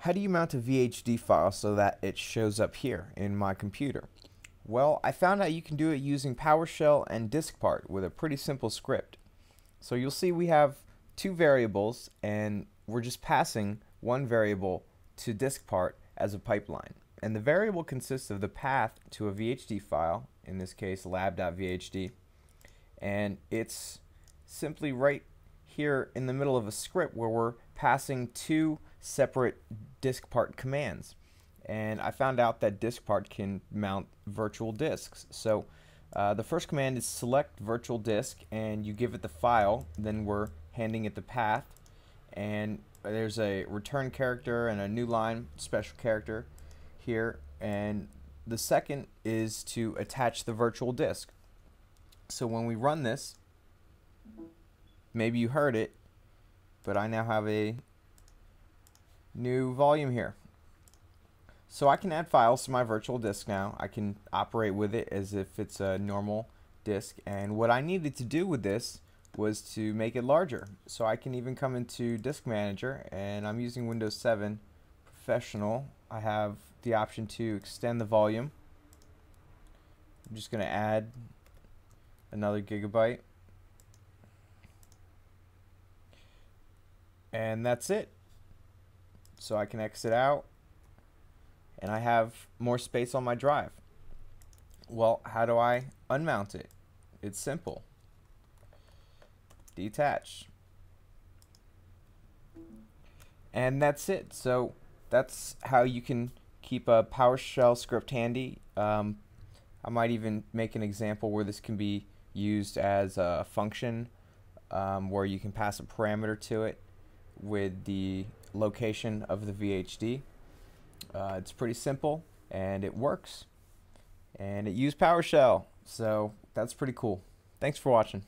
How do you mount a VHD file so that it shows up here in my computer? Well, I found out you can do it using PowerShell and DiskPart with a pretty simple script. So you'll see we have two variables and we're just passing one variable to DiskPart as a pipeline. And the variable consists of the path to a VHD file, in this case lab.vhd, and it's simply right here in the middle of a script where we're passing two separate diskpart commands. And I found out that diskpart can mount virtual disks. So uh, the first command is select virtual disk and you give it the file, then we're handing it the path and there's a return character and a new line special character here and the second is to attach the virtual disk. So when we run this, maybe you heard it, but I now have a new volume here. So I can add files to my virtual disk now. I can operate with it as if it's a normal disk. And what I needed to do with this was to make it larger. So I can even come into Disk Manager and I'm using Windows 7 Professional. I have the option to extend the volume. I'm just going to add another gigabyte. And that's it. So I can exit out and I have more space on my drive. Well, how do I unmount it? It's simple. Detach. And that's it. So that's how you can keep a PowerShell script handy. Um, I might even make an example where this can be used as a function um, where you can pass a parameter to it with the location of the VHD. Uh, it's pretty simple and it works and it used PowerShell so that's pretty cool. Thanks for watching.